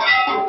Thank you.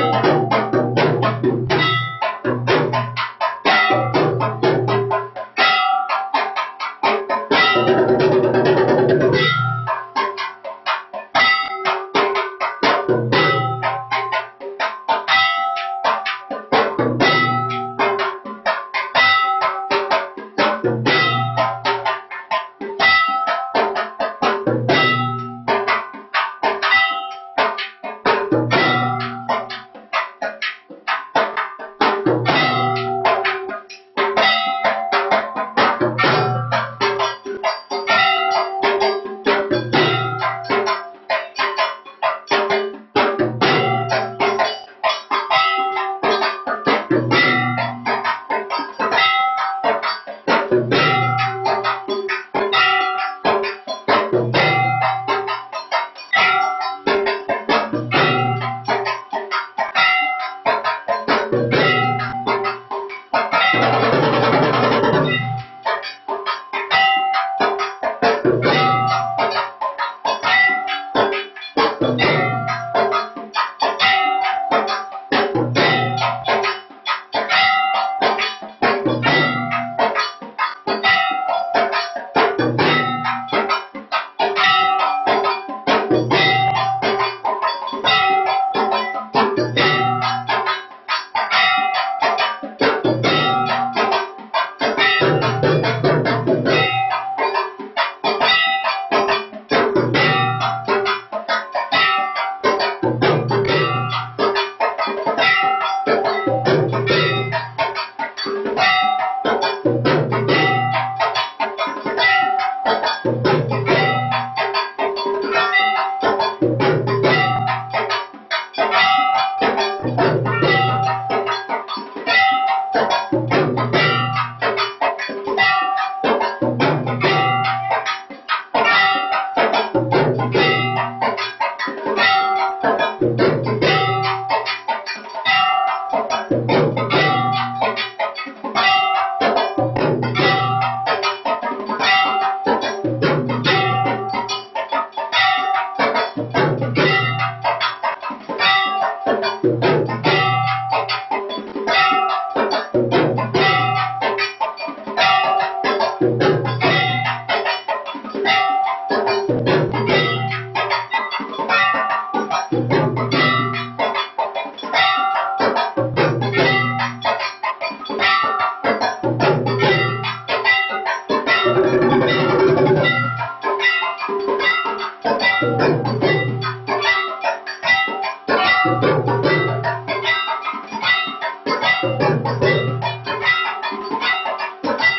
Thank you. Thank you.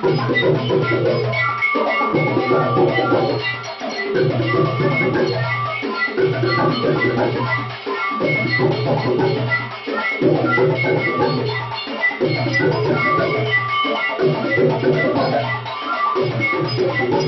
$BODA bar